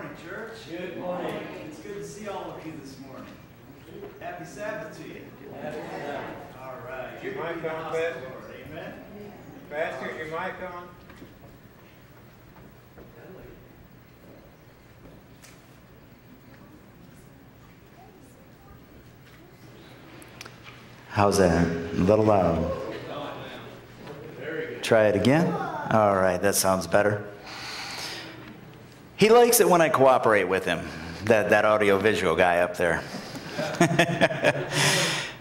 morning, church. Good morning. It's good to see all of you this morning. Happy Sabbath to you. Happy Sabbath. All right. Is your Here we mic on, house Pastor? Amen. Pastor, is your mic on? How's that? A little loud. Try it again. All right, that sounds better. He likes it when I cooperate with him, that, that audiovisual guy up there.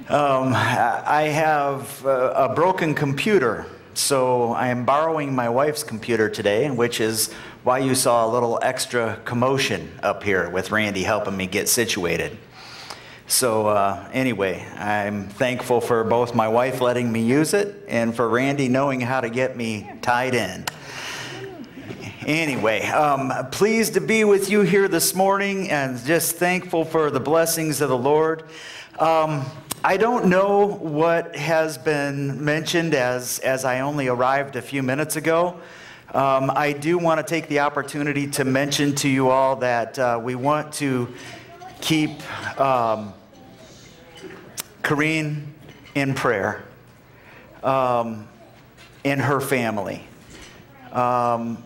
um, I have a, broken computer, so I am borrowing my wife's computer today, which is why you saw a little extra commotion up here with Randy helping me get situated. So, uh, anyway, I'm thankful for both my wife letting me use it and for Randy knowing how to get me tied in. Anyway, um, pleased to be with you here this morning and just thankful for the blessings of the Lord. Um, I don't know what has been mentioned as, as I only arrived a few minutes ago. Um, I do want to take the opportunity to mention to you all that uh, we want to keep um, Corrine in prayer um, and her family. Um,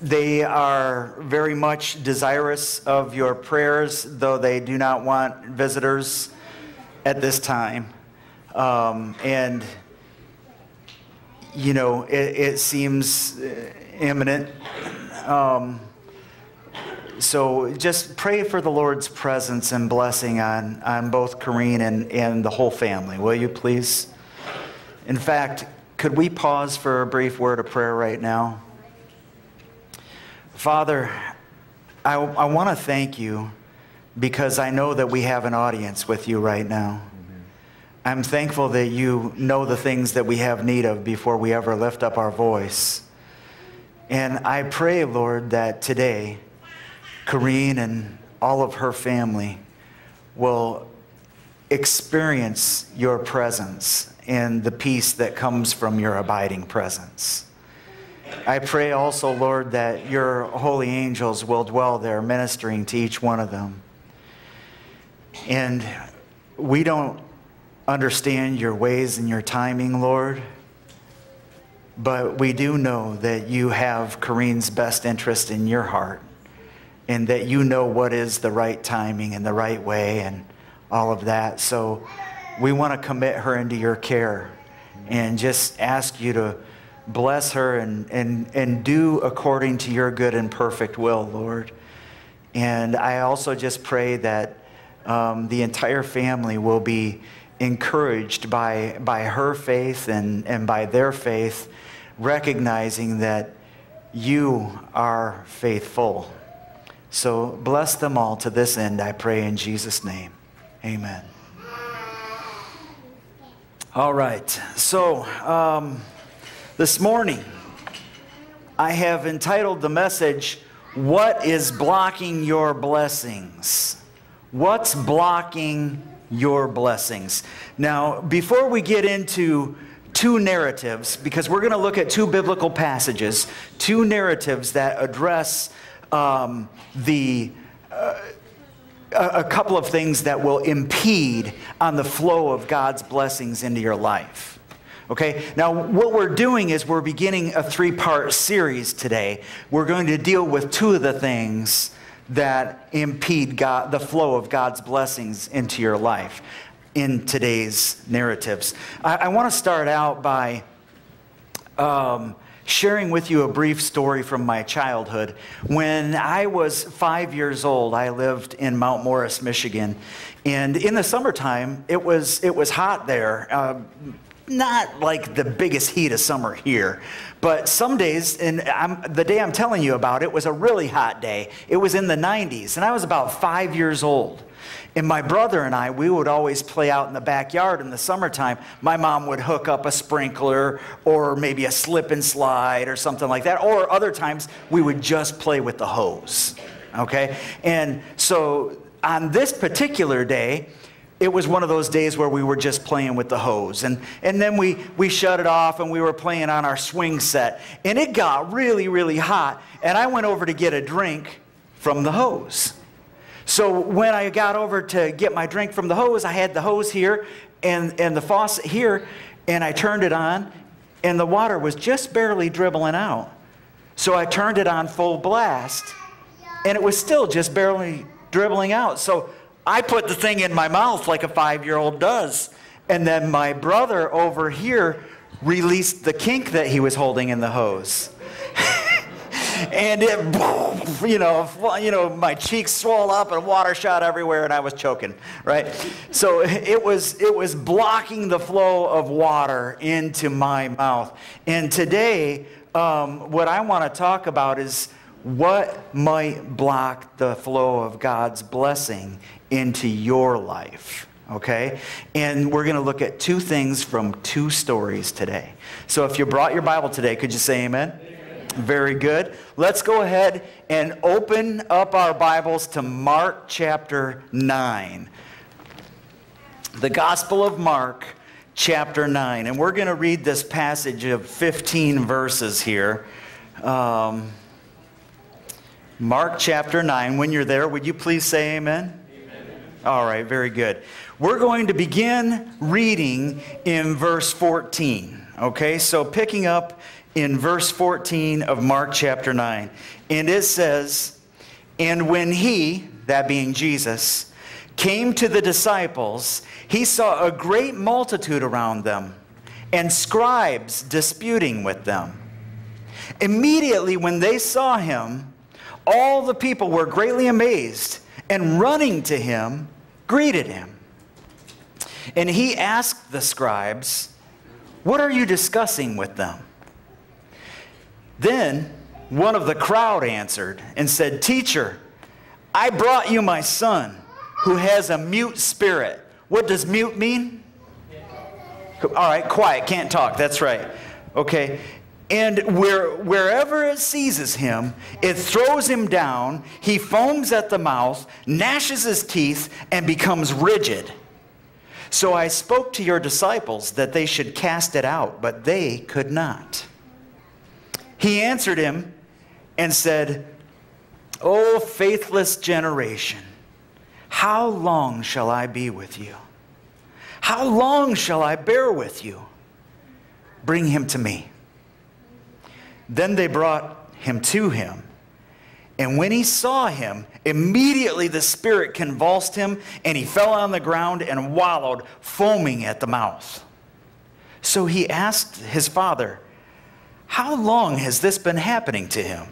they are very much desirous of your prayers, though they do not want visitors at this time. Um, and, you know, it, it seems uh, imminent. Um, so just pray for the Lord's presence and blessing on, on both Corrine and, and the whole family, will you please? In fact, could we pause for a brief word of prayer right now? Father, I, I want to thank you because I know that we have an audience with you right now. I'm thankful that you know the things that we have need of before we ever lift up our voice. And I pray, Lord, that today, Corrine and all of her family will experience your presence and the peace that comes from your abiding presence. I pray also, Lord, that your holy angels will dwell there ministering to each one of them. And we don't understand your ways and your timing, Lord, but we do know that you have Corrine's best interest in your heart and that you know what is the right timing and the right way and all of that. So we want to commit her into your care and just ask you to bless her and, and, and do according to your good and perfect will, Lord. And I also just pray that um, the entire family will be encouraged by, by her faith and, and by their faith, recognizing that you are faithful. So bless them all to this end, I pray in Jesus' name. Amen. All right. So um, this morning, I have entitled the message, What is Blocking Your Blessings? What's blocking your blessings? Now, before we get into two narratives, because we're going to look at two biblical passages, two narratives that address um, the uh, a, a couple of things that will impede on the flow of God's blessings into your life. Okay, now what we're doing is we're beginning a three part series today. We're going to deal with two of the things that impede God, the flow of God's blessings into your life in today's narratives. I, I want to start out by um, sharing with you a brief story from my childhood. When I was five years old, I lived in Mount Morris, Michigan. And in the summertime, it was, it was hot there. Uh, not like the biggest heat of summer here, but some days, and I'm, the day I'm telling you about it was a really hot day. It was in the 90s, and I was about five years old. And my brother and I, we would always play out in the backyard in the summertime. My mom would hook up a sprinkler or maybe a slip and slide or something like that. Or other times, we would just play with the hose. Okay? And so on this particular day, it was one of those days where we were just playing with the hose. And, and then we, we shut it off and we were playing on our swing set. And it got really, really hot. And I went over to get a drink from the hose. So when I got over to get my drink from the hose, I had the hose here and, and the faucet here, and I turned it on, and the water was just barely dribbling out. So I turned it on full blast, and it was still just barely dribbling out. So I put the thing in my mouth like a five year old does. And then my brother over here released the kink that he was holding in the hose and it, you know, you know, my cheeks swelled up and water shot everywhere, and I was choking, right? So it was, it was blocking the flow of water into my mouth. And today, um, what I want to talk about is what might block the flow of God's blessing into your life okay? And we're going to look at two things from two stories today. So if you brought your Bible today, could you say amen? Very good. Let's go ahead and open up our Bibles to Mark chapter 9. The Gospel of Mark chapter 9. And we're going to read this passage of 15 verses here. Um, Mark chapter 9. When you're there, would you please say amen? All right, very good. We're going to begin reading in verse 14. Okay, so picking up in verse 14 of Mark chapter 9. And it says, And when he, that being Jesus, came to the disciples, he saw a great multitude around them and scribes disputing with them. Immediately, when they saw him, all the people were greatly amazed and running to him, greeted him. And he asked the scribes, What are you discussing with them? Then one of the crowd answered and said, Teacher, I brought you my son who has a mute spirit. What does mute mean? All right, quiet, can't talk. That's right. Okay. And where, wherever it seizes him, it throws him down. He foams at the mouth, gnashes his teeth, and becomes rigid. So I spoke to your disciples that they should cast it out, but they could not. He answered him and said, O faithless generation, how long shall I be with you? How long shall I bear with you? Bring him to me. Then they brought him to him. And when he saw him, immediately the spirit convulsed him, and he fell on the ground and wallowed, foaming at the mouth. So he asked his father, how long has this been happening to him?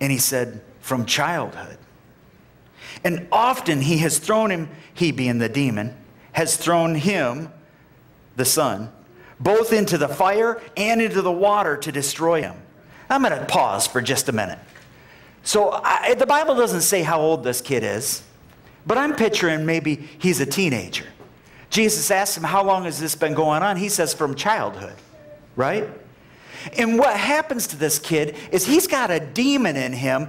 And he said, From childhood. And often he has thrown him, he being the demon, has thrown him, the son, both into the fire and into the water to destroy him. I'm going to pause for just a minute. So I, the Bible doesn't say how old this kid is, but I'm picturing maybe he's a teenager. Jesus asks him, How long has this been going on? He says, From childhood, right? And what happens to this kid is he's got a demon in him.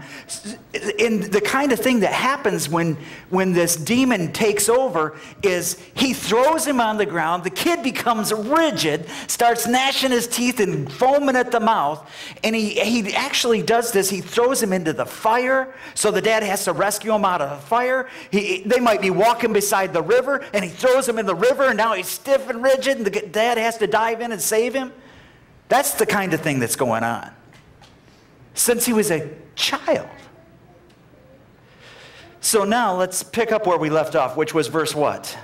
And the kind of thing that happens when, when this demon takes over is he throws him on the ground. The kid becomes rigid, starts gnashing his teeth and foaming at the mouth. And he, he actually does this. He throws him into the fire. So the dad has to rescue him out of the fire. He, they might be walking beside the river and he throws him in the river and now he's stiff and rigid and the dad has to dive in and save him. That's the kind of thing that's going on. Since he was a child. So now let's pick up where we left off, which was verse what?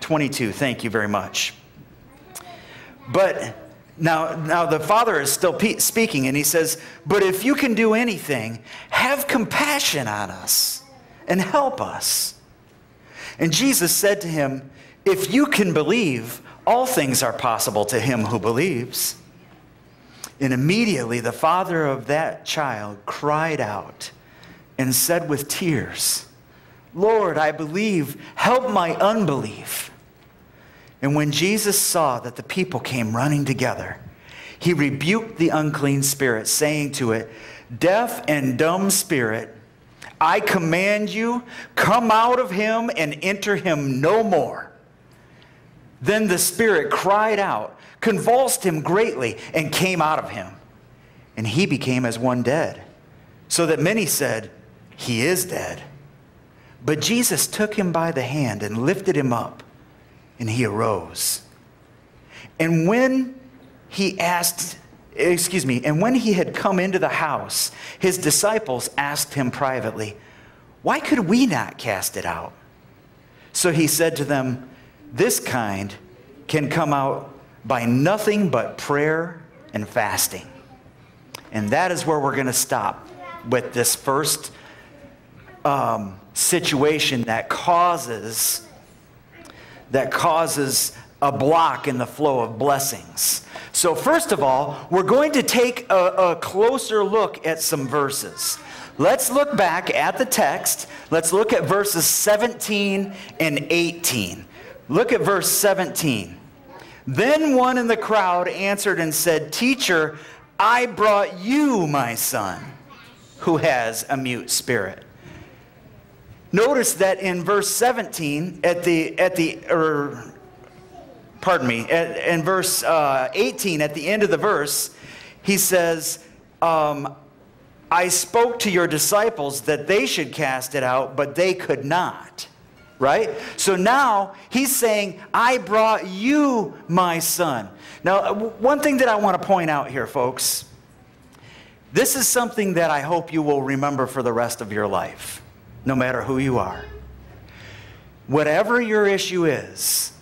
22. Thank you very much. But now, now the father is still speaking, and he says, But if you can do anything, have compassion on us and help us. And Jesus said to him, If you can believe, all things are possible to him who believes. And immediately the father of that child cried out and said with tears, Lord, I believe, help my unbelief. And when Jesus saw that the people came running together, he rebuked the unclean spirit, saying to it, Deaf and dumb spirit, I command you, come out of him and enter him no more. Then the spirit cried out, convulsed him greatly, and came out of him. And he became as one dead, so that many said, He is dead. But Jesus took him by the hand and lifted him up, and he arose. And when he asked, excuse me, and when he had come into the house, his disciples asked him privately, Why could we not cast it out? So he said to them, This kind can come out by nothing but prayer and fasting. And that is where we're going to stop with this first um, situation that causes that causes a block in the flow of blessings. So, first of all, we're going to take a, a, closer look at some verses. Let's look back at the text. Let's look at verses 17 and 18. Look at verse 17. Then one in the crowd answered and said, Teacher, I brought you my son who has a mute spirit. Notice that in verse 17, at the, at the, or, pardon me, at, in verse uh, 18, at the end of the verse, he says, um, I spoke to your disciples that they should cast it out, but they could not. Right? So now he's saying, I brought you my son. Now, uh, one thing that I want to point out here, folks, this is something that I hope you will remember for the rest of your life no matter who you are. Whatever your issue is,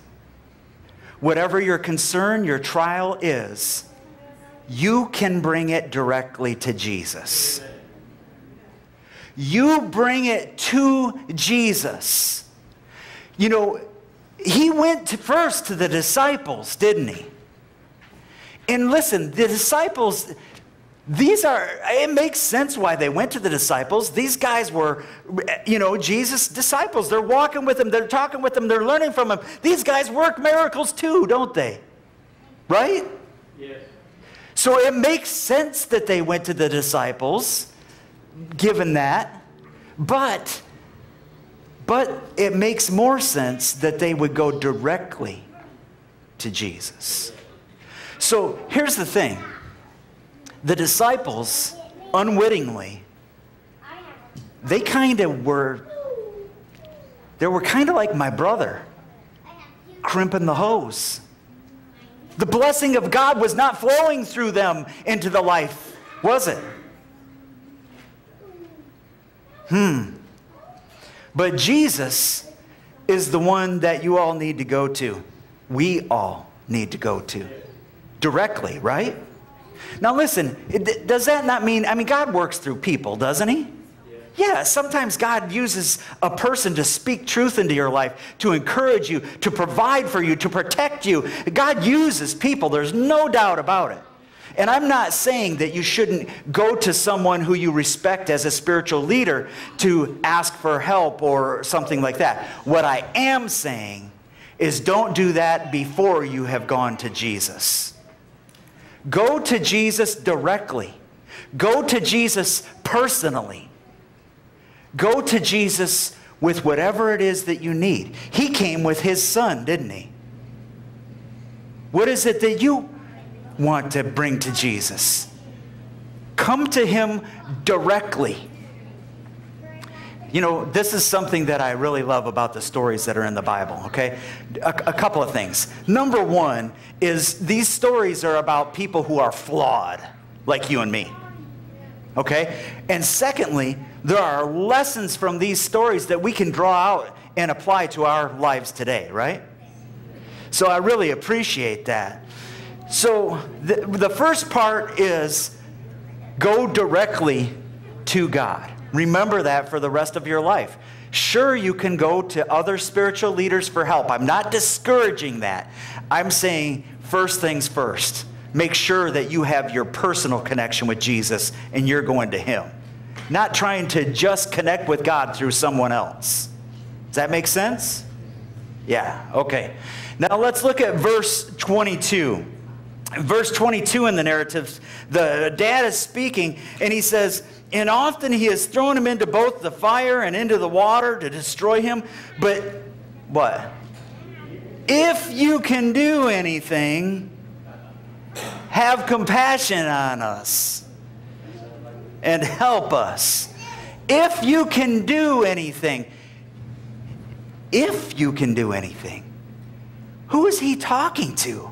whatever your concern, your trial is, you can bring it directly to Jesus. You bring it to Jesus. You know, he went to first to the disciples, didn't he? And listen, the disciples, these are, it makes sense why they went to the disciples. These guys were, you know, Jesus' disciples. They're walking with him, they're talking with him, they're learning from him. These guys work miracles too, don't they? Right? Yes. So it makes sense that they went to the disciples, given that. But, but it makes more sense that they would go directly to Jesus. So here's the thing the disciples, unwittingly, they kind of were, they were kind of like my brother, crimping the hose. The blessing of God was not flowing through them into the life, was it? Hmm. But Jesus is the one that you all need to go to. We all need to go to directly, right? Now, listen, it, does that not mean, I mean, God works through people, doesn't He? Yeah, sometimes God uses a person to speak truth into your life, to encourage you, to provide for you, to protect you. God uses people, there's no doubt about it. And I'm not saying that you shouldn't go to someone who you respect as a spiritual leader to ask for help or something like that. What I am saying is don't do that before you have gone to Jesus. Go to Jesus directly. Go to Jesus personally. Go to Jesus with whatever it is that you need. He came with his son, didn't he? What is it that you want to bring to Jesus? Come to him directly. You know, this is something that I really love about the stories that are in the Bible, okay? A, a, couple of things. Number one is these stories are about people who are flawed, like you and me, okay? And secondly, there are lessons from these stories that we can draw out and apply to our lives today, right? So I really appreciate that. So the, the first part is go directly to God. Remember that for the rest of your life. Sure, you can go to other spiritual leaders for help. I'm not discouraging that. I'm saying first things first. Make sure that you have your personal connection with Jesus and you're going to Him. Not trying to just connect with God through someone else. Does that make sense? Yeah, okay. Now let's look at verse 22. Verse 22 in the narrative, the dad is speaking and he says, And often he has thrown him into both the fire and into the water to destroy him. But what? If you can do anything, have compassion on us and help us. If you can do anything, if you can do anything, who is he talking to?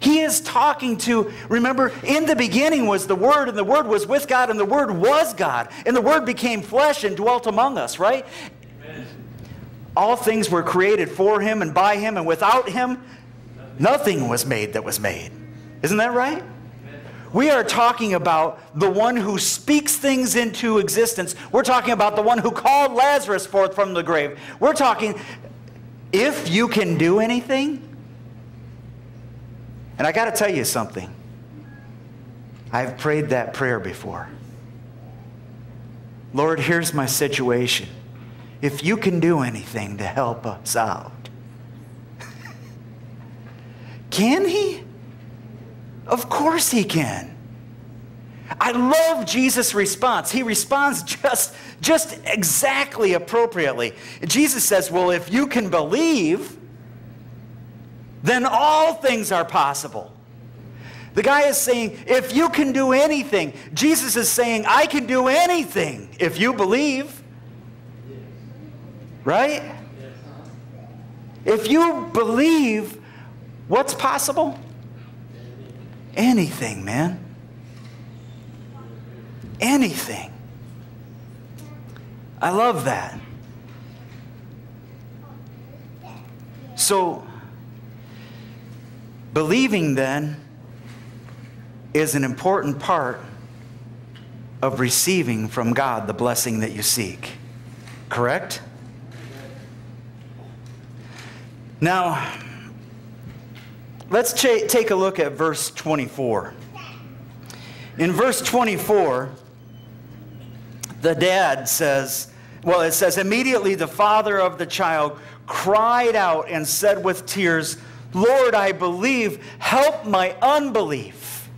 He is talking to, remember, in the beginning was the Word, and the Word was with God, and the Word was God, and the Word became flesh and dwelt among us, right? Amen. All things were created for Him and by Him, and without Him, nothing was made that was made. Isn't that right? We are talking about the one who speaks things into existence. We're talking about the one who called Lazarus forth from the grave. We're talking, if you can do anything, and I got to tell you something. I've prayed that prayer before. Lord, here's my situation. If you can do anything to help us out, can He? Of course He can. I love Jesus' response. He responds just, just exactly appropriately. Jesus says, Well, if you can believe, then all things are possible. The guy is saying, if you can do anything, Jesus is saying, I can do anything if you believe. Right? If you believe, what's possible? Anything, man. Anything. I love that. So, Believing then is an important part of receiving from God the blessing that you seek. Correct? Now, let's ch- take a look at verse 24. In verse 24, the dad says, well, it says, immediately the father of the child cried out and said with tears, Lord, I believe, help my unbelief.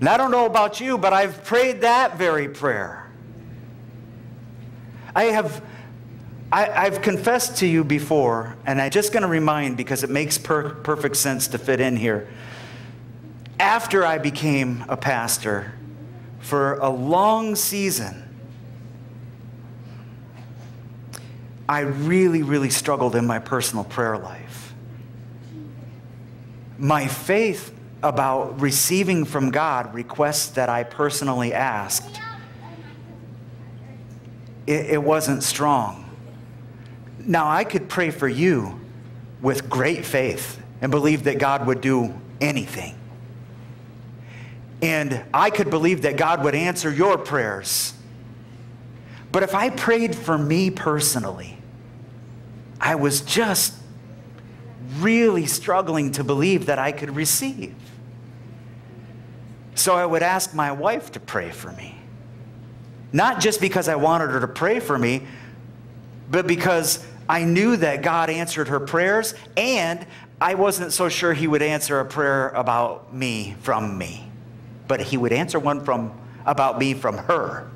And I don't know about you, but I've prayed that very prayer. I have I, have confessed to you before, and I'm just going to remind because it makes per perfect sense to fit in here. After I became a pastor, for a long season, I really, really struggled in my personal prayer life. My faith about receiving from God requests that I personally asked, it, it wasn't strong. Now, I could pray for you with great faith and believe that God would do anything. And I could believe that God would answer your prayers. But if I prayed for me personally, I was just really struggling to believe that I could receive. So I would ask my wife to pray for me. Not just because I wanted her to pray for me, but because I knew that God answered her prayers, and I wasn't so sure He would answer a prayer about me from me, but He would answer one from about me from her.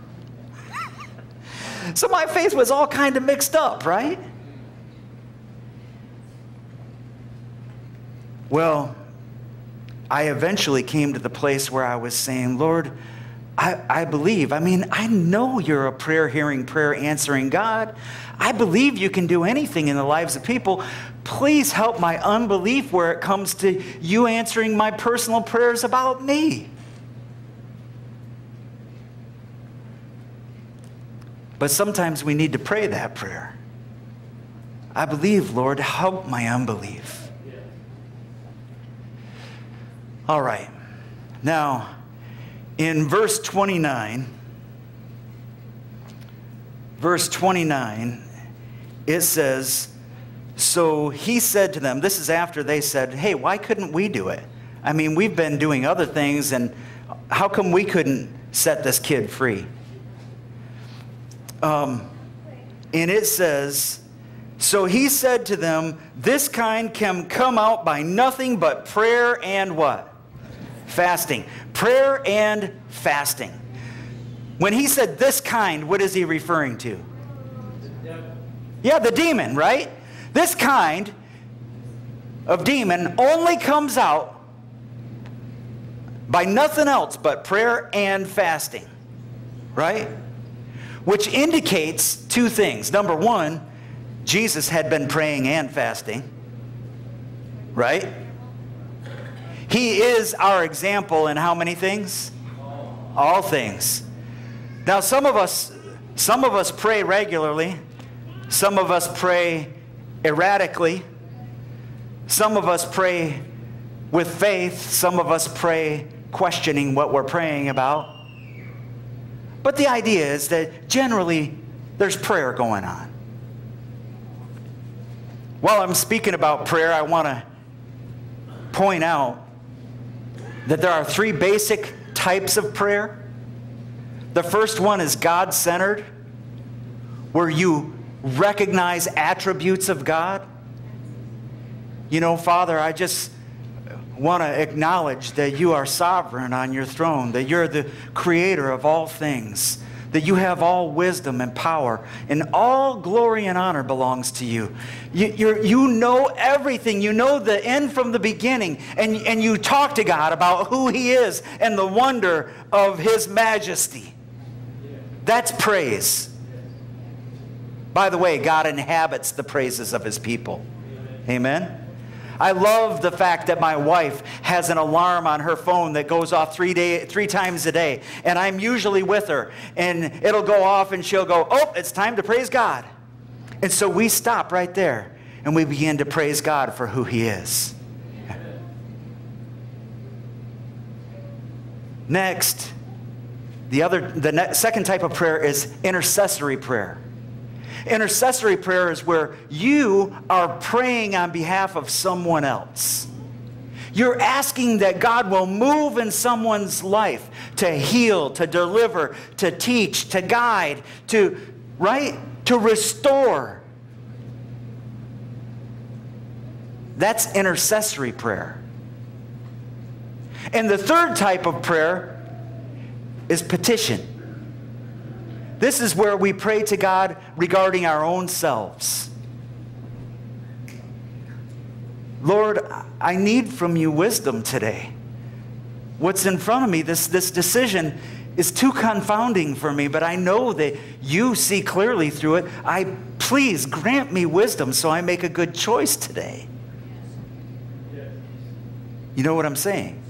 so my faith was all kind of mixed up, right? Well, I eventually came to the place where I was saying, Lord, I, I, believe. I mean, I know you're a prayer hearing, prayer answering God. I believe you can do anything in the lives of people. Please help my unbelief where it comes to you answering my personal prayers about me. But sometimes we need to pray that prayer. I believe, Lord, help my unbelief. All right. Now, in verse 29, verse 29, it says, So he said to them, this is after they said, Hey, why couldn't we do it? I mean, we've been doing other things, and how come we couldn't set this kid free? Um, and it says, So he said to them, This kind can come out by nothing but prayer and what? Fasting. Prayer and fasting. When he said this kind, what is he referring to? Yeah, the demon, right? This kind of demon only comes out by nothing else but prayer and fasting, right? Which indicates two things. Number one, Jesus had been praying and fasting, right? He is our example in how many things? All things. Now some of us some of us pray regularly. Some of us pray erratically. Some of us pray with faith. Some of us pray questioning what we're praying about. But the idea is that generally there's prayer going on. While I'm speaking about prayer, I want to point out that there are three basic types of prayer. The first one is God centered, where you recognize attributes of God. You know, Father, I just want to acknowledge that you are sovereign on your throne, that you're the creator of all things, that you have all wisdom and power, and all glory and honor belongs to you. You, you know everything. You know the end from the beginning, and, and you talk to God about who He is and the wonder of His majesty. That's praise. By the way, God inhabits the praises of His people. Amen. I love the fact that my wife has an alarm on her phone that goes off three, day, three times a day. And I'm usually with her. And it'll go off and she'll go, Oh, it's time to praise God. And so we stop right there and we begin to praise God for who He is. Next, the other, the second type of prayer is intercessory prayer. Intercessory prayer is where you are praying on behalf of someone else. You're asking that God will move in someone's life to heal, to deliver, to teach, to guide, to, right? To restore. That's intercessory prayer. And the third type of prayer is petition. This is where we pray to God regarding our own selves. Lord, I need from you wisdom today. What's in front of me, this, this decision, is too confounding for me, but I know that you see clearly through it. I please grant me wisdom so I make a good choice today. You know what I'm saying?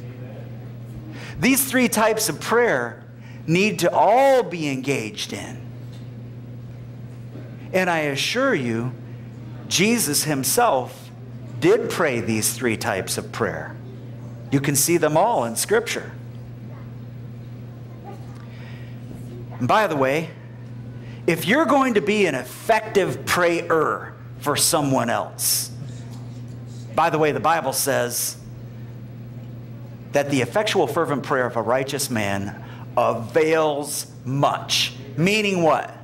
These three types of prayer need to all be engaged in. And I assure you, Jesus himself did pray these three types of prayer. You can see them all in Scripture. And by the way, if you're going to be an effective prayer for someone else, by the way, the Bible says that the effectual, fervent prayer of a righteous man avails much. Meaning what?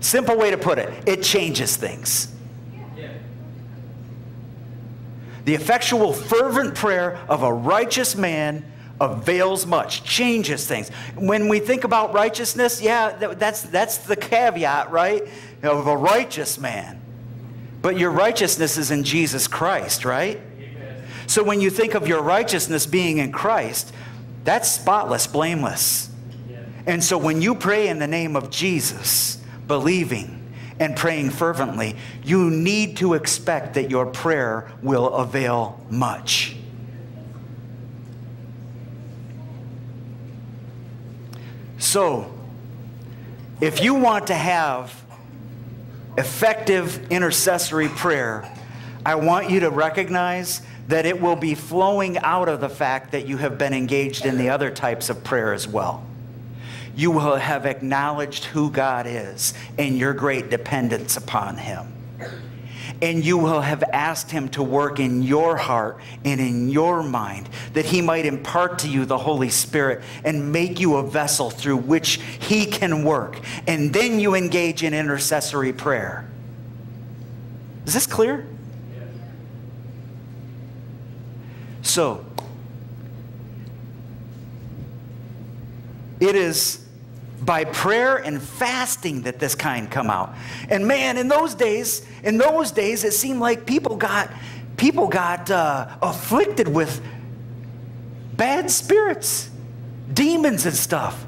Simple way to put it it changes things. The effectual, fervent prayer of a righteous man avails much, changes things. When we think about righteousness, yeah, that's, that's the caveat, right? Of a righteous man. But your righteousness is in Jesus Christ, right? So when you think of your righteousness being in Christ, that's spotless, blameless. And so when you pray in the name of Jesus, believing and praying fervently, you need to expect that your prayer will avail much. So, if you want to have effective intercessory prayer, I want you to recognize that it will be flowing out of the fact that you have been engaged in the other types of prayer as well. You will have acknowledged who God is and your great dependence upon Him. And you will have asked Him to work in your heart and in your mind that He might impart to you the Holy Spirit and make you a vessel through which He can work. And then you engage in intercessory prayer. Is this clear? So, it is by prayer and fasting that this kind come out. And man, in those days, in those days, it seemed like people got people got uh, afflicted with bad spirits, demons, and stuff.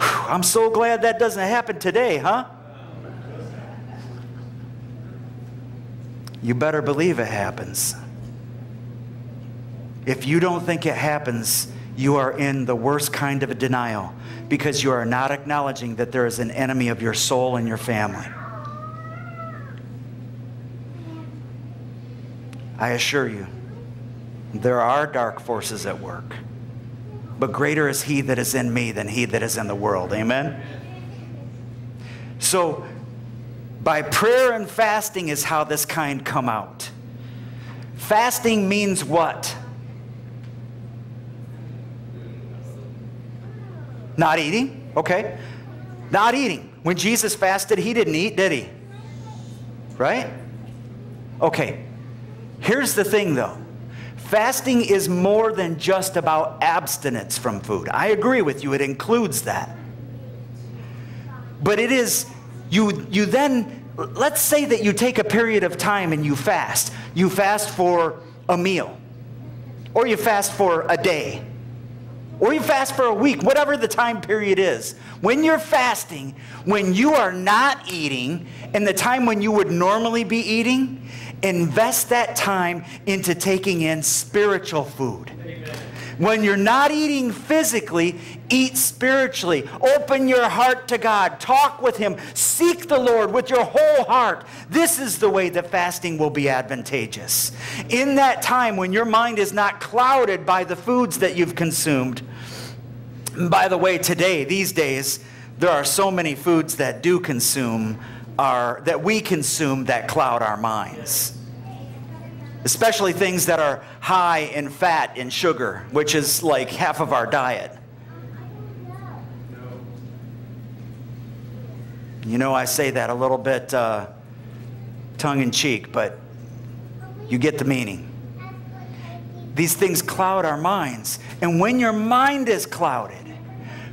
Whew, I'm so glad that doesn't happen today, huh? You better believe it happens. If you don't think it happens, you are in the worst kind of a denial because you are not acknowledging that there is an enemy of your soul and your family. I assure you, there are dark forces at work, but greater is He that is in me than He that is in the world. Amen? So, by prayer and fasting is how this kind come out. Fasting means what? Not eating, okay? Not eating. When Jesus fasted, he didn't eat, did he? Right? Okay. Here's the thing though fasting is more than just about abstinence from food. I agree with you, it includes that. But it is, you, you then, let's say that you take a period of time and you fast. You fast for a meal, or you fast for a day or you fast for a week, whatever the time period is. When you're fasting, when you are not eating, and the time when you would normally be eating, invest that time into taking in spiritual food. When you're not eating physically, eat spiritually. Open your heart to God. Talk with Him. Seek the Lord with your whole heart. This is the way that fasting will be advantageous. In that time when your mind is not clouded by the foods that you've consumed. By the way, today, these days, there are so many foods that do consume our, that we consume that cloud our minds especially things that are high in fat and sugar, which is like half of our diet. You know, I say that a little bit uh, tongue in cheek, but you get the meaning. These things cloud our minds. And when your mind is clouded,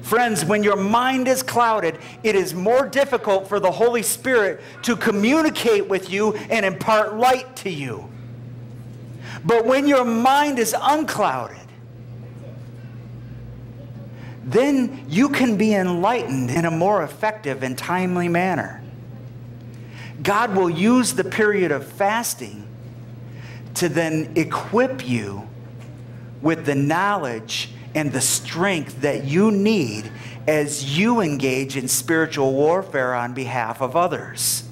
friends, when your mind is clouded, it is more difficult for the Holy Spirit to communicate with you and impart light to you. But when your mind is unclouded, then you can be enlightened in a more effective and timely manner. God will use the period of fasting to then equip you with the knowledge and the strength that you need as you engage in spiritual warfare on behalf of others.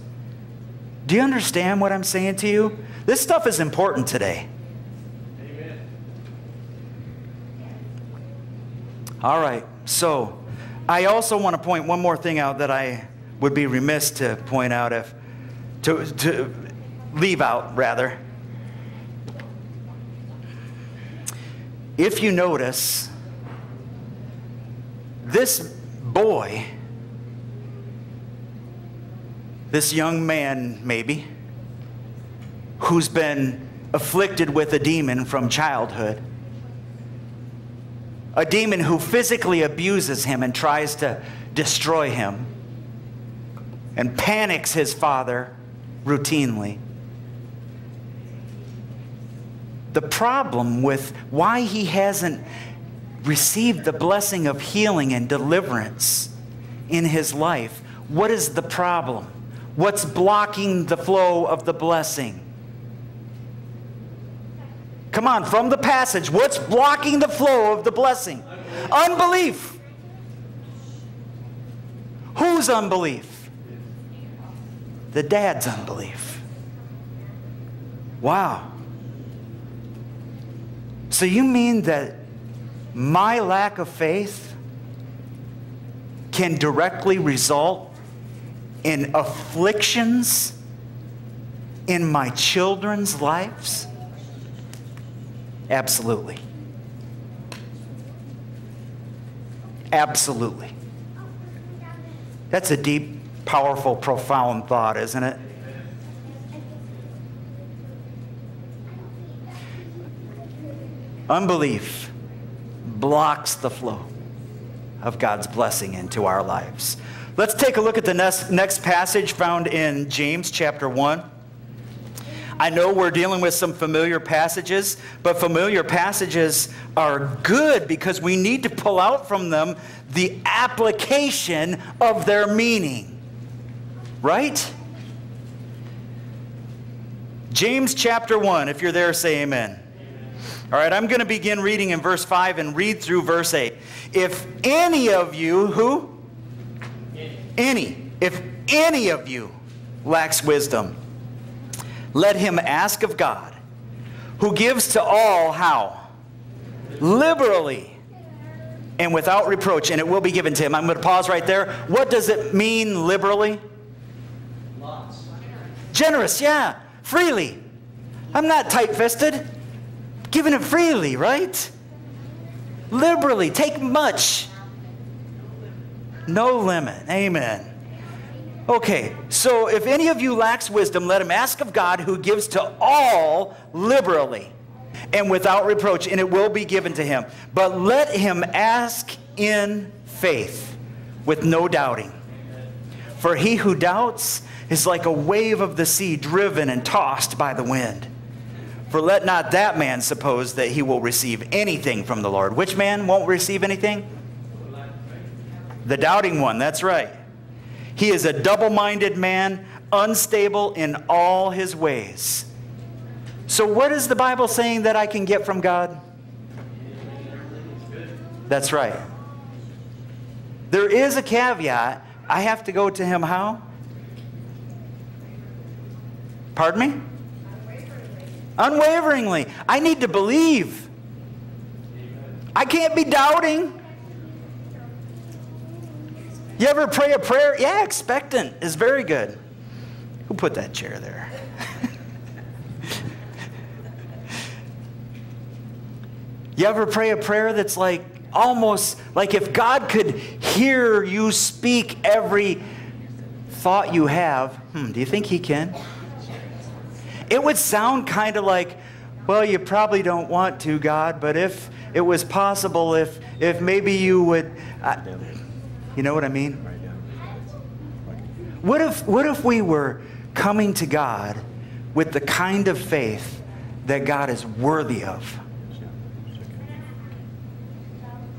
Do you understand what I'm saying to you? This stuff is important today. All right, so I also want to point one more thing out that I would be remiss to point out if, to, to leave out rather. If you notice, this boy, this young man maybe, who's been afflicted with a demon from childhood, a demon who physically abuses him and tries to destroy him and panics his father routinely. The problem with why he hasn't received the blessing of healing and deliverance in his life, what is the problem? What's blocking the flow of the blessing? Come on, from the passage, what's blocking the flow of the blessing? Unbelief. Whose unbelief? The dad's unbelief. Wow. So you mean that my lack of faith can directly result in afflictions in my children's lives? Absolutely. Absolutely. That's a deep, powerful, profound thought, isn't it? Unbelief blocks the flow of God's blessing into our lives. Let's take a look at the next, next passage found in James chapter 1. I know we're dealing with some familiar passages, but familiar passages are good because we need to pull out from them the application of their meaning. Right? James chapter 1, if you're there, say amen. All right, I'm going to begin reading in verse 5 and read through verse 8. If any of you, who? Any. If any of you lacks wisdom, let him ask of God, who gives to all how? Liberally and without reproach, and it will be given to him. I'm going to pause right there. What does it mean liberally? Lots. Generous, yeah. Freely. I'm not tight fisted. Giving it freely, right? Liberally. Take much. No limit. Amen. Okay, so if any of you lacks wisdom, let him ask of God who gives to all liberally and without reproach, and it will be given to him. But let him ask in faith with no doubting. For he who doubts is like a wave of the sea driven and tossed by the wind. For let not that man suppose that he will receive anything from the Lord. Which man won't receive anything? The doubting one, that's right. He is a double minded man, unstable in all his ways. So, what is the Bible saying that I can get from God? That's right. There is a caveat. I have to go to him how? Pardon me? Unwaveringly. I need to believe. I can't be doubting. You ever pray a prayer? Yeah, expectant is very good. Who put that chair there? you ever pray a prayer that's like almost like if God could hear you speak every thought you have, hmm, do you think He can? It would sound kind of like, well, you probably don't want to, God, but if it was possible, if, if maybe you would. I, you know what I mean? What if, what if we were coming to God with the kind of faith that God is worthy of?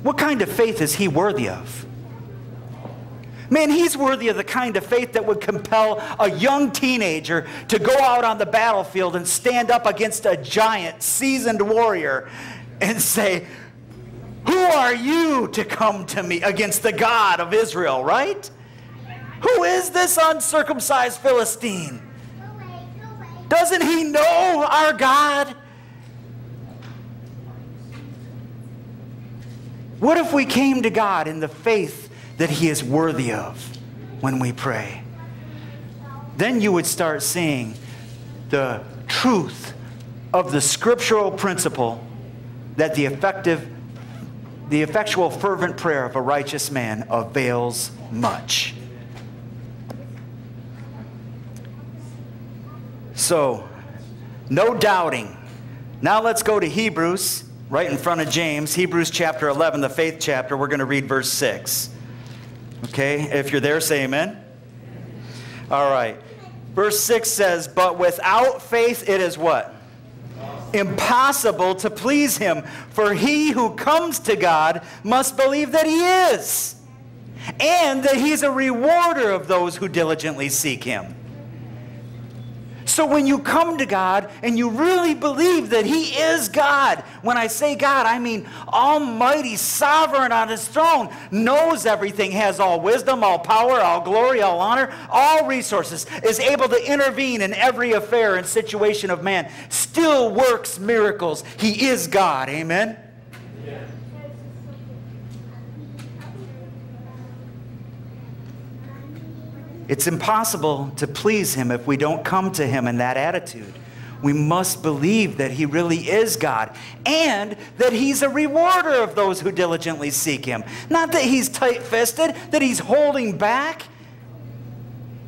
What kind of faith is He worthy of? Man, he's worthy of the kind of faith that would compel a young teenager to go out on the battlefield and stand up against a giant, seasoned warrior and say, Who are you to come to me against the God of Israel, right? Who is this uncircumcised Philistine? Doesn't he know our God? What if we came to God in the faith that He is worthy of when we pray? Then you would start seeing the truth of the scriptural principle that the effective the effectual fervent prayer of a righteous man avails much. So, no doubting. Now let's go to Hebrews, right in front of James, Hebrews chapter 11, the faith chapter. We're going to read verse 6. Okay, if you're there, say amen. All right. Verse 6 says, But without faith it is what? Impossible to please him. For he who comes to God must believe that he is, and that he's a rewarder of those who diligently seek him. So when you come to God and you really believe that He is God, when I say God, I mean Almighty, sovereign on His throne, knows everything, has all wisdom, all power, all glory, all honor, all resources, is able to intervene in every affair and situation of man, still works miracles. He is God. Amen? It's impossible to please Him if we don't come to Him in that attitude. We must believe that He really is God and that He's a rewarder of those who diligently seek Him. Not that He's tight fisted, that He's holding back.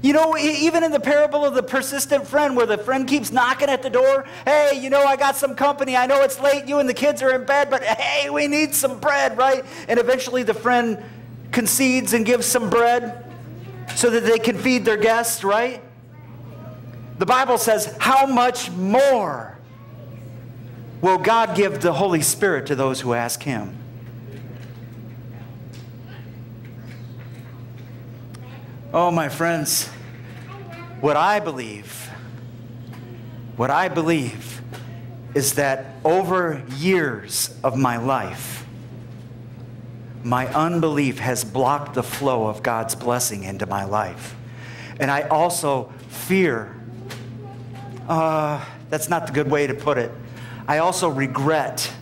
You know, even in the parable of the persistent friend, where the friend keeps knocking at the door, hey, you know, I got some company. I know it's late. You and the kids are in bed, but hey, we need some bread, right? And eventually the friend concedes and gives some bread so that they can feed their guests, right? The Bible says, How much more will God give the Holy Spirit to those who ask Him? Oh, my friends, what I believe, what I believe is that over years of my life, my unbelief has blocked the flow of God's blessing into my life. And I also fear, uh, that's not the good way to put it. I also regret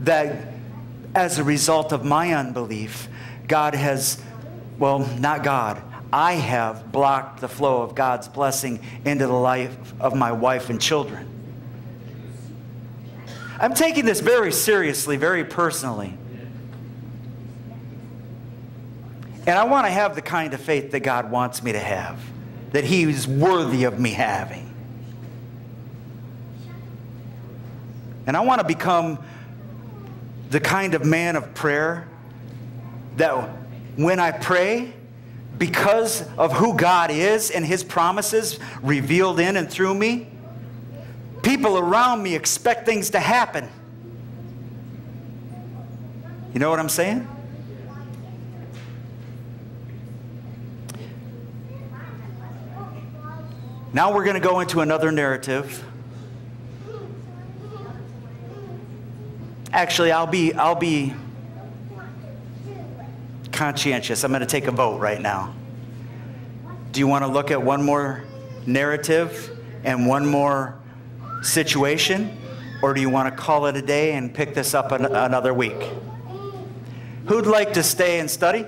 that as a result of my unbelief, God has, well, not God, I have blocked the flow of God's blessing into the life of my wife and children. I'm taking this very seriously, very personally. And I want to have the kind of faith that God wants me to have, that He's worthy of me having. And I want to become the kind of man of prayer that when I pray, because of who God is and His promises revealed in and through me, people around me expect things to happen. You know what I'm saying? Now we're going to go into another narrative. Actually, I'll be I'll be conscientious. I'm going to take a vote right now. Do you want to look at one more narrative and one more situation? Or do you want to call it a day and pick this up an, another week? Who'd like to stay and study?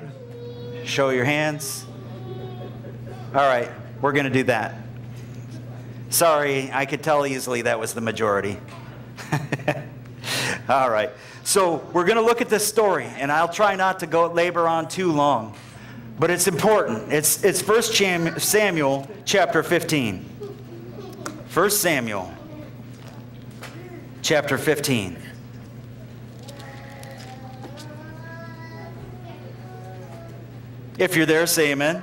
Show your hands. All right, we're going to do that. Sorry, I could tell easily that was the majority. All right. So we're going to look at this story, and I'll try not to go labor on too long, but it's important. It's, it's 1 Samuel chapter 15. 1 Samuel chapter 15. If you're there, say amen.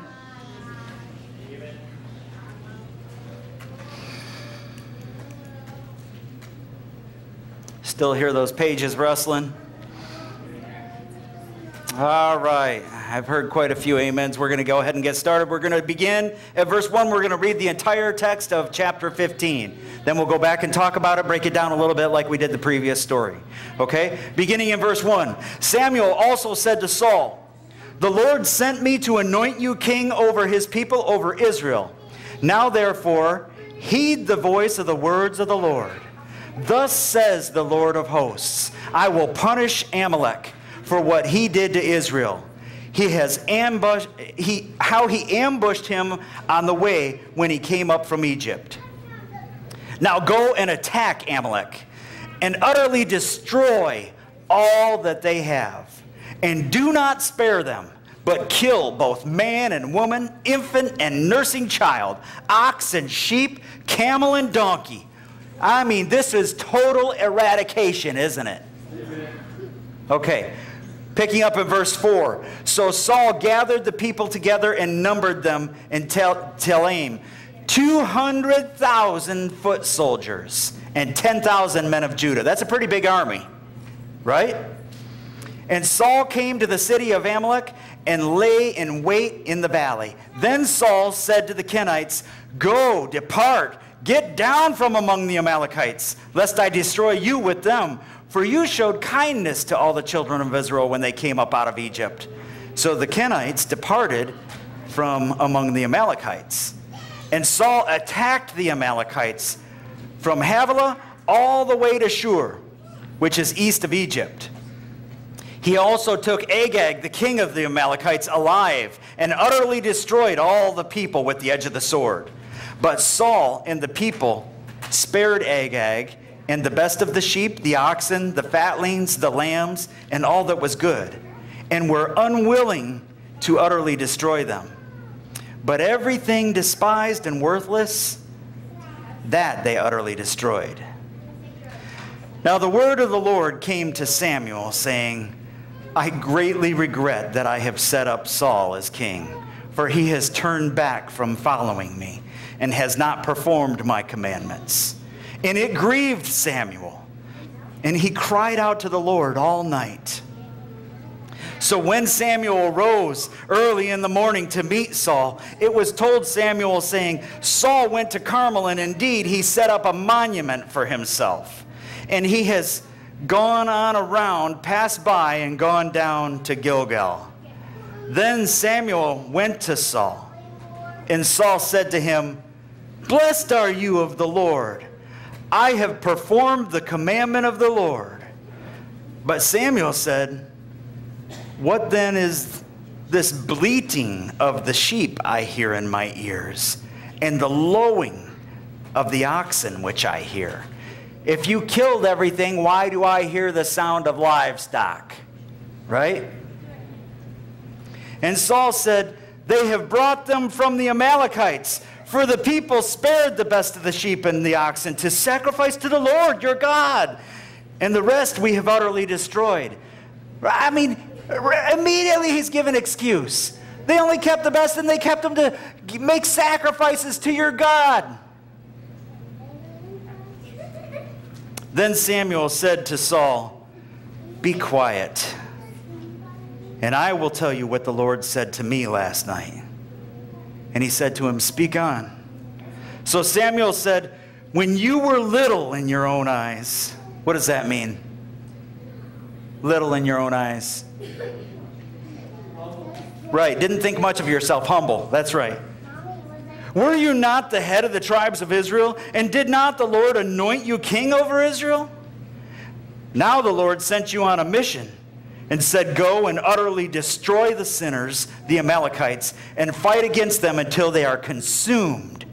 Still hear those pages rustling? All right. I've heard quite a few amens. We're going to go ahead and get started. We're going to begin at verse 1. We're going to read the entire text of chapter 15. Then we'll go back and talk about it, break it down a little bit like we did the previous story. Okay? Beginning in verse 1. Samuel also said to Saul, The Lord sent me to anoint you king over his people, over Israel. Now, therefore, heed the voice of the words of the Lord. Thus says the Lord of hosts I will punish Amalek for what he did to Israel. He has ambushed, he, how he ambushed him on the way when he came up from Egypt. Now go and attack Amalek and utterly destroy all that they have. And do not spare them, but kill both man and woman, infant and nursing child, ox and sheep, camel and donkey I mean, this is total eradication, isn't it? Okay. Picking up in verse 4. So Saul gathered the people together and numbered them in Tel- Telaim 200,000 foot soldiers and 10,000 men of Judah. That's a pretty big army, right? And Saul came to the city of Amalek and lay in wait in the valley. Then Saul said to the Kenites, Go, depart Get down from among the Amalekites, lest I destroy you with them. For you showed kindness to all the children of Israel when they came up out of Egypt. So the Kenites departed from among the Amalekites. And Saul attacked the Amalekites from Havilah all the way to Shur, which is east of Egypt. He also took Agag, the king of the Amalekites, alive and utterly destroyed all the people with the edge of the sword. But Saul and the people spared Agag and the best of the sheep, the oxen, the fatlings, the lambs, and all that was good, and were unwilling to utterly destroy them. But everything despised and worthless, that they utterly destroyed. Now the word of the Lord came to Samuel, saying, I greatly regret that I have set up Saul as king, for he has turned back from following me and has not performed my commandments. And it grieved Samuel, and he cried out to the Lord all night. So when Samuel rose early in the morning to meet Saul, it was told Samuel, saying, Saul went to Carmel, and indeed he set up a monument for himself. And he has gone on around, passed by, and gone down to Gilgal. Then Samuel went to Saul, and Saul said to him, Blessed are you of the Lord. I have performed the commandment of the Lord. But Samuel said, What then is this bleating of the sheep I hear in my ears, and the lowing of the oxen which I hear? If you killed everything, why do I hear the sound of livestock? Right? And Saul said, They have brought them from the Amalekites. For the people spared the best of the sheep and the oxen to sacrifice to the Lord your God. And the rest we have utterly destroyed. I mean, immediately he's given excuse. They only kept the best and they kept them to make sacrifices to your God. Then Samuel said to Saul, Be quiet, and I will tell you what the Lord said to me last night. And he said to him, Speak on. So Samuel said, When you were little in your own eyes, what does that mean? Little in your own eyes. Right, didn't think much of yourself, humble. That's right. Were you not the head of the tribes of Israel? And did not the Lord anoint you king over Israel? Now the Lord sent you on a mission and said, Go and utterly destroy the sinners, the Amalekites, and fight against them until they are consumed.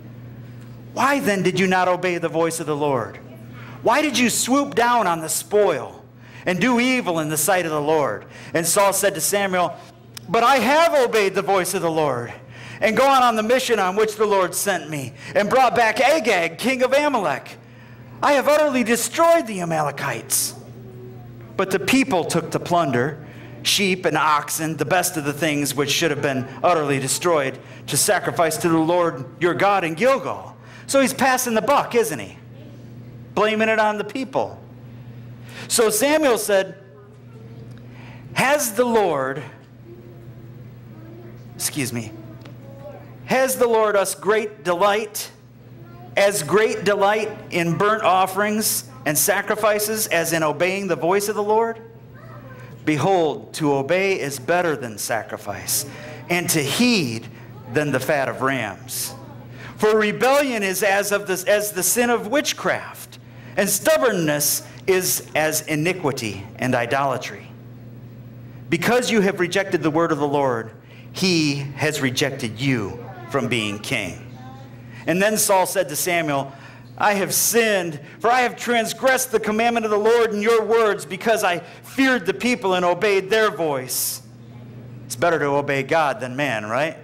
Why then did you not obey the voice of the Lord? Why did you swoop down on the spoil and do evil in the sight of the Lord? And Saul said to Samuel, But I have obeyed the voice of the Lord and gone on the mission on which the Lord sent me, and brought back Agag, king of Amalek. I have utterly destroyed the Amalekites. But the people took the plunder, sheep and oxen, the best of the things which should have been utterly destroyed, to sacrifice to the Lord your God in Gilgal. So he's passing the buck, isn't he? Blaming it on the people. So Samuel said, Has the Lord, excuse me, has the Lord us great delight, as great delight in burnt offerings and sacrifices as in obeying the voice of the Lord? Behold, to obey is better than sacrifice, and to heed than the fat of rams. For rebellion is as, of as the sin of witchcraft, and stubbornness is as iniquity and idolatry. Because you have rejected the word of the Lord, he has rejected you from being king. And then Saul said to Samuel, I have sinned, for I have transgressed the commandment of the Lord in your words because I feared the people and obeyed their voice. It's better to obey God than man, right?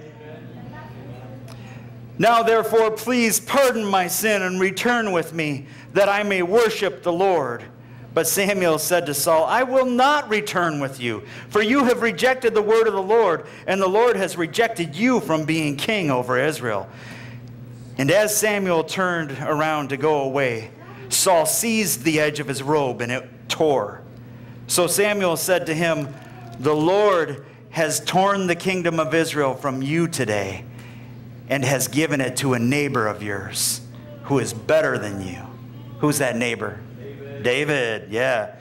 Now, therefore, please pardon my sin and return with me that I may worship the Lord. But Samuel said to Saul, I will not return with you, for you have rejected the word of the Lord, and the Lord has rejected you from being king over Israel. And as Samuel turned around to go away, Saul seized the edge of his robe, and it tore. So Samuel said to him, The Lord has torn the kingdom of Israel from you today, and has given it to a neighbor of yours who is better than you. Who's that neighbor? David, yeah.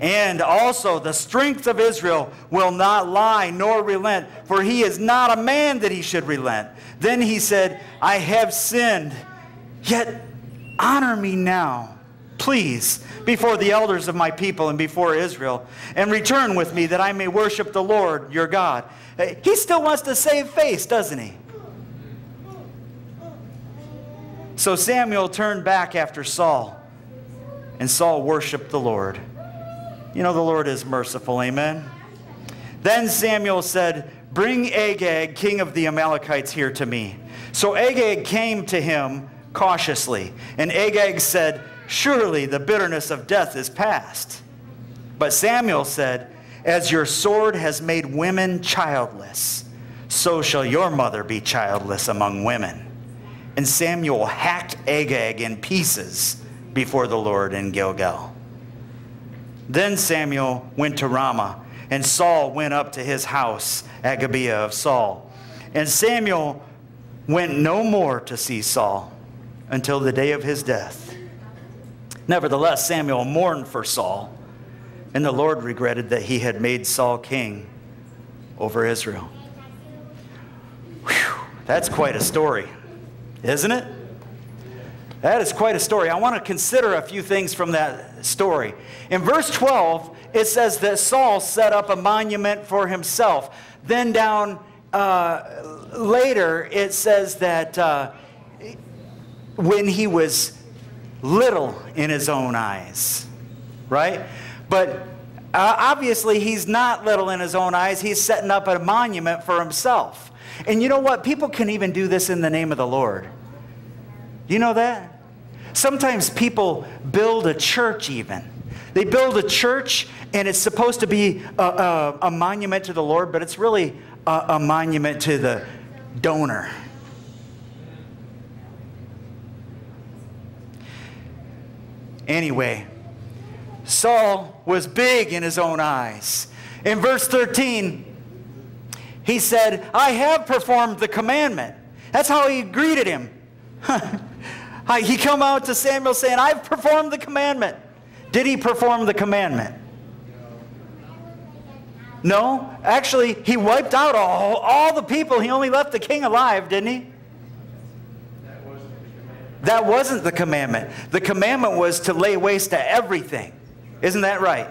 And also, the strength of Israel will not lie nor relent, for he is not a man that he should relent. Then he said, I have sinned, yet honor me now, please, before the elders of my people and before Israel, and return with me that I may worship the Lord your God. Eh, he still wants to save face, doesn't he? So Samuel turned back after Saul and Saul worshiped the Lord. You know, the Lord is merciful, amen? Then Samuel said, Bring Agag, king of the Amalekites, here to me. So Agag came to him cautiously, and Agag said, Surely the bitterness of death is past. But Samuel said, as your sword has made women childless, so shall your mother be childless among women. And Samuel hacked Agag in pieces before the Lord in Gilgal. Then Samuel went to Ramah, and Saul went up to his house at Gibeah of Saul. And Samuel went no more to see Saul until the day of his death. Nevertheless, Samuel mourned for Saul, and the Lord regretted that he had made Saul king over Israel. Whew, that's quite a story, isn't it? That is quite a story. I want to consider a few things from that story. In verse 12, it says that Saul set up a monument for himself. Then down uh, later, it says that uh, when he was little in his own eyes, right? But uh, obviously, he's not little in his own eyes. He's setting up a monument for himself. And you know what? People can even do this in the name of the Lord. You know that? Sometimes people build a church, even. They build a church, and it's supposed to be a, a, a monument to the Lord, but it's really a, a monument to the donor. Anyway, Saul was big in his own eyes. In verse 13, he said, I have performed the commandment. That's how he greeted him. he come out to Samuel saying, I've performed the commandment. Did he perform the commandment? No. Actually, he wiped out all, all the people. He only left the king alive, didn't he? That wasn't the commandment. The commandment was to lay waste to everything. Isn't that right?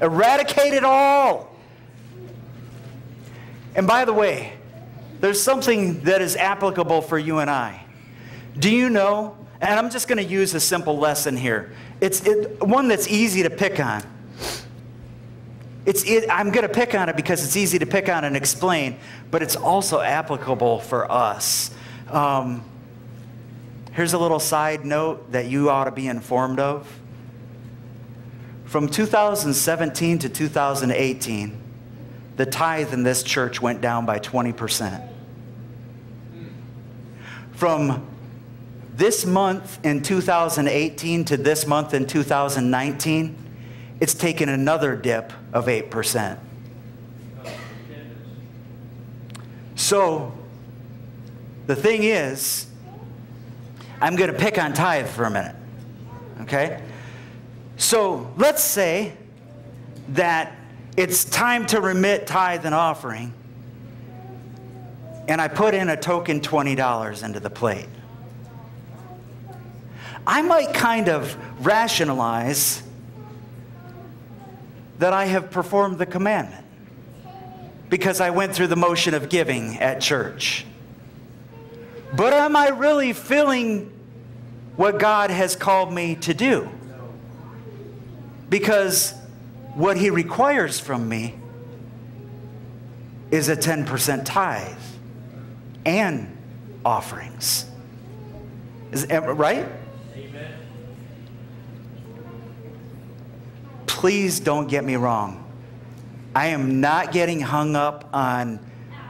Eradicate it all. And by the way, there's something that is applicable for you and I. Do you know? And I'm just going to use a simple lesson here. It's it, one that's easy to pick on. It's, it, I'm going to pick on it because it's easy to pick on and explain, but it's also applicable for us. Um, here's a little side note that you ought to be informed of. From 2017 to 2018, the tithe in this church went down by 20%. From this month in 2018 to this month in 2019, it's taken another dip of 8%. So, the thing is, I'm going to pick on tithe for a minute. Okay? So, let's say that it's time to remit tithe and offering, and I put in a token $20 into the plate. I might kind of rationalize that I have performed the commandment because I went through the motion of giving at church. But am I really feeling what God has called me to do? Because what He requires from me is a 10% tithe and offerings. Is, right? Please don't get me wrong. I am not getting hung up on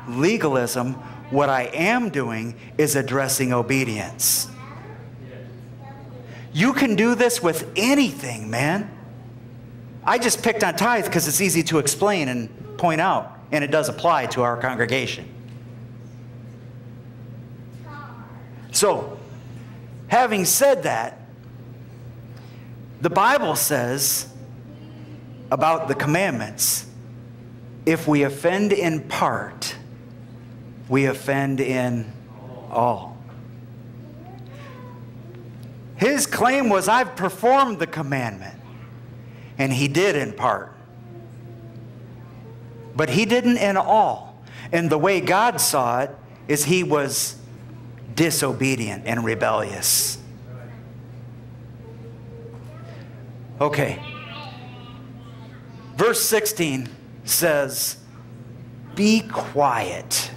legalism. What I am doing is addressing obedience. You can do this with anything, man. I just picked on tithe because it's easy to explain and point out, and it does apply to our congregation. So, having said that, the Bible says about the commandments, if we offend in part, we offend in all. His claim was, I've performed the commandment. And he did in part. But he didn't in all. And the way God saw it is he was disobedient and rebellious. Okay. Verse 16 says, Be quiet.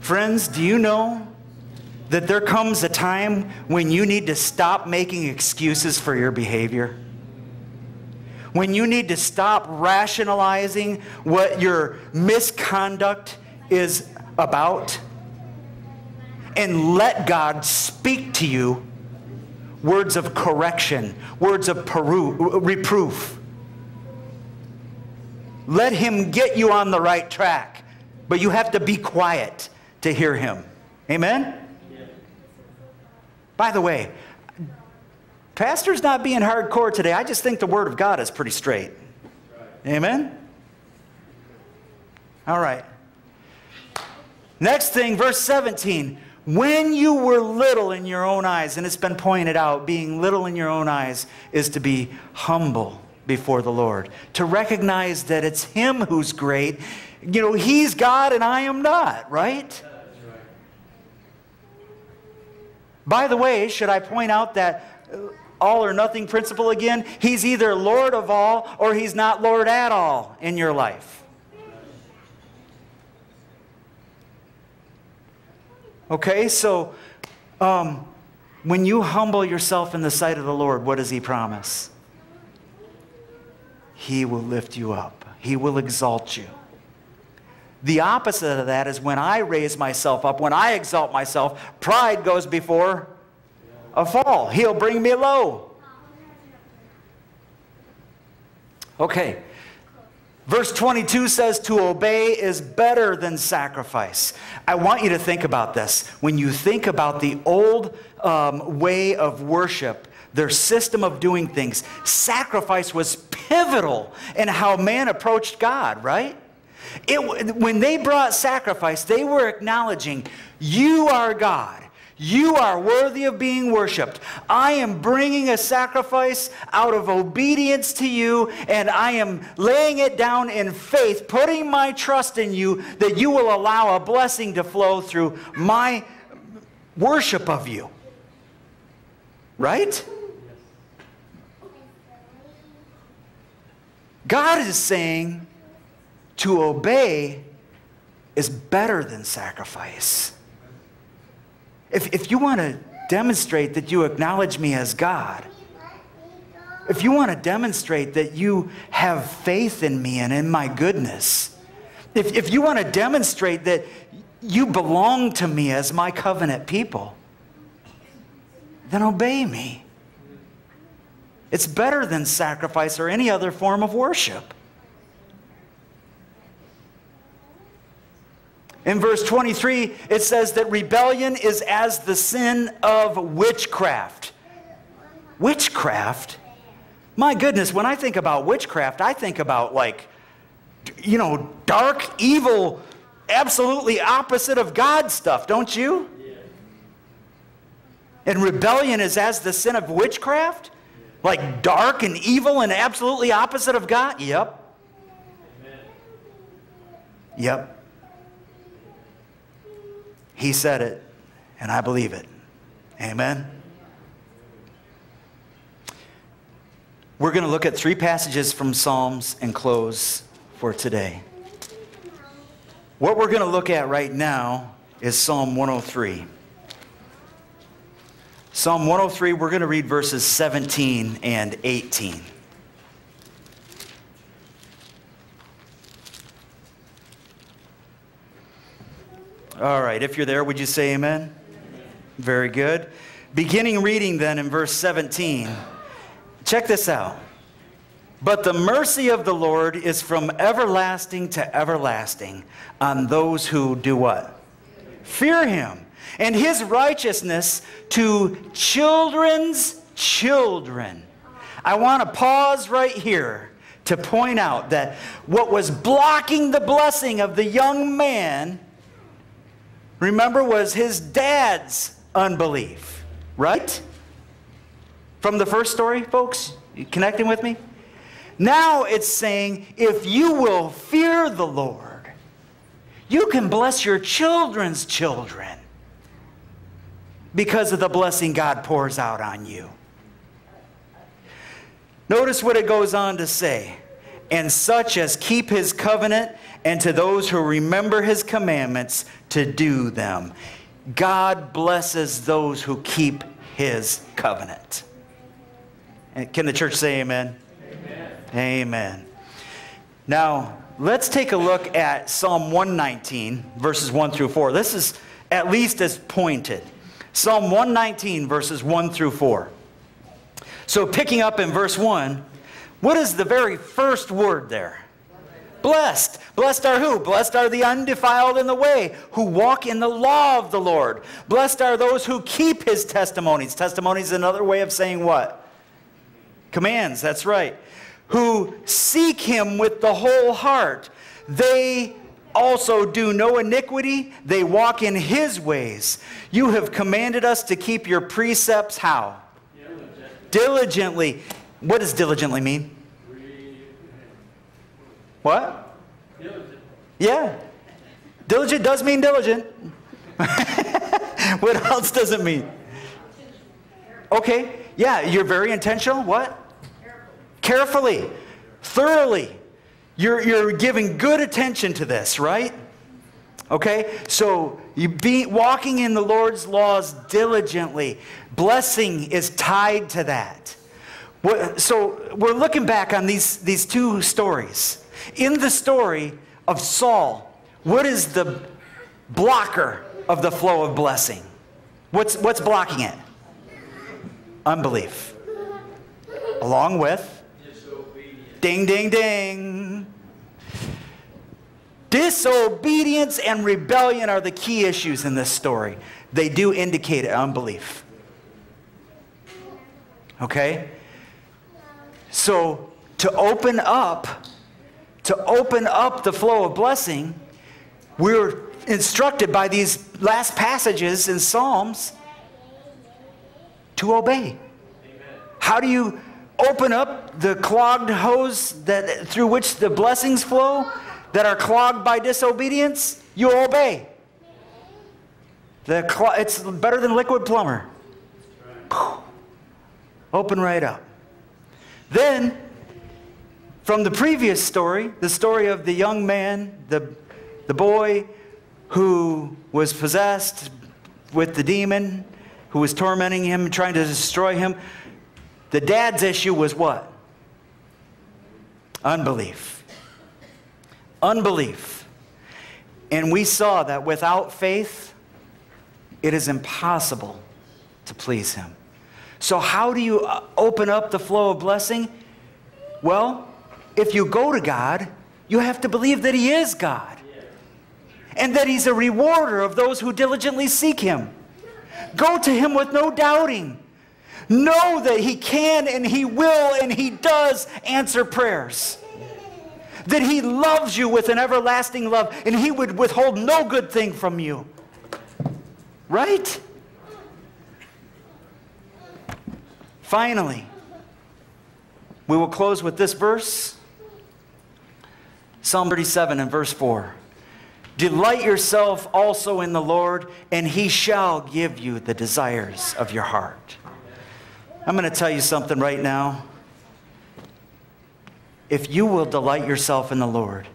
Friends, do you know that there comes a time when you need to stop making excuses for your behavior? when you need to stop rationalizing what your misconduct is about and let God speak to you words of correction, words of peru- reproof. Let Him get you on the right track, but you have to be quiet to hear Him. Amen? By the way, Pastor's not being hardcore today. I just think the Word of God is pretty straight. Amen? All right. Next thing, verse 17. When you were little in your own eyes, and it's been pointed out, being little in your own eyes is to be humble before the Lord, to recognize that it's Him who's great. You know, He's God and I am not, right? By the way, should I point out that uh, all or nothing principle again? He's either Lord of all or He's not Lord at all in your life. Okay, so um, when you humble yourself in the sight of the Lord, what does He promise? He will lift you up, He will exalt you. The opposite of that is when I raise myself up, when I exalt myself, pride goes before a fall. He'll bring me low. Okay, Verse 22 says, To obey is better than sacrifice. I want you to think about this. When you think about the old um, way of worship, their system of doing things, sacrifice was pivotal in how man approached God, right? It, when they brought sacrifice, they were acknowledging, You are God. You are worthy of being worshiped. I am bringing a sacrifice out of obedience to you, and I am laying it down in faith, putting my trust in you that you will allow a blessing to flow through my worship of you. Right? God is saying to obey is better than sacrifice. If, if you want to demonstrate that you acknowledge me as God, if you want to demonstrate that you have faith in me and in my goodness, if, if you want to demonstrate that you belong to me as my covenant people, then obey me. It's better than sacrifice or any other form of worship. In verse 23, it says that rebellion is as the sin of witchcraft. Witchcraft? My goodness, when I think about witchcraft, I think about like, you know, dark, evil, absolutely opposite of God stuff, don't you? And rebellion is as the sin of witchcraft? Like dark and evil and absolutely opposite of God? Yep. Yep. He said it, and I believe it. Amen. We're going to look at three passages from Psalms and close for today. What we're going to look at right now is Psalm 103. Psalm 103, we're going to read verses 17 and 18. All right, if you're there, would you say amen? amen? Very good. Beginning reading then in verse 17. Check this out. But the mercy of the Lord is from everlasting to everlasting on those who do what? Fear him. And his righteousness to children's children. I want to pause right here to point out that what was blocking the blessing of the young man remember, was his dad's unbelief, right? From the first story, folks? Connecting with me? Now it's saying, if you will fear the Lord, you can bless your children's children because of the blessing God pours out on you. Notice what it goes on to say and such as keep his covenant, and to those who remember his commandments to do them. God blesses those who keep his covenant. And can the church say amen? amen? Amen. Now, let's take a look at Psalm 119, verses 1 through 4. This is at least as pointed. Psalm 119, verses 1 through 4. So, picking up in verse 1, what is the very first word there? Blessed. Blessed are who? Blessed are the undefiled in the way, who walk in the law of the Lord. Blessed are those who keep his testimonies. Testimonies is another way of saying what? Commands, that's right. Who seek him with the whole heart. They also do no iniquity, they walk in his ways. You have commanded us to keep your precepts how? Diligently. What does diligently mean? What? Diligent. Yeah. Diligent does mean diligent. what else does it mean? Okay. Yeah, you're very intentional. What? Carefully. Thoroughly. You're, you're giving good attention to this, right? Okay? So you be walking in the Lord's laws diligently. Blessing is tied to that. So we're looking back on these, these two stories. In the story of Saul, what is the blocker of the flow of blessing? What's, what's blocking it? Unbelief. Along with? Ding, ding, ding. Disobedience and rebellion are the key issues in this story. They do indicate unbelief. Okay? So, to open up to open up the flow of blessing, we're instructed by these last passages in Psalms to obey. Amen. How do you open up the clogged hose that, through which the blessings flow that are clogged by disobedience? You obey. The it's better than Liquid-Plumr. Right. Open right up. Then from the previous story, the story of the young man, the, the boy who was possessed with the demon, who was tormenting him, trying to destroy him, the dad's issue was what? Unbelief. Unbelief. And we saw that without faith, it is impossible to please him. So, how do you uh, open up the flow of blessing? Well, if you go to God, you have to believe that He is God and that He's a rewarder of those who diligently seek Him. Go to Him with no doubting. Know that He can and He will and He does answer prayers. That He loves you with an everlasting love and He would withhold no good thing from you. Right? Finally, we will close with this verse. Psalm 37 and verse 4. Delight yourself also in the Lord, and he shall give you the desires of your heart. I'm going to tell you something right now. If you will delight yourself in the Lord,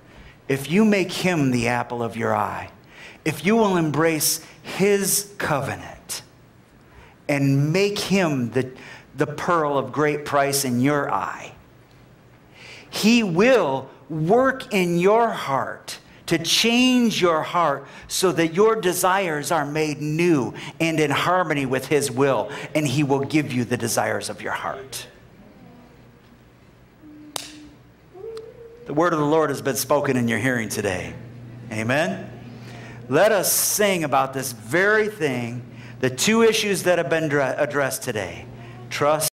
if you make him the apple of your eye, if you will embrace his covenant and make him the, the pearl of great price in your eye, he will work in your heart to change your heart so that your desires are made new and in harmony with His will, and He will give you the desires of your heart. The word of the Lord has been spoken in your hearing today. Amen. Let us sing about this very thing, the two issues that have been addressed today trust.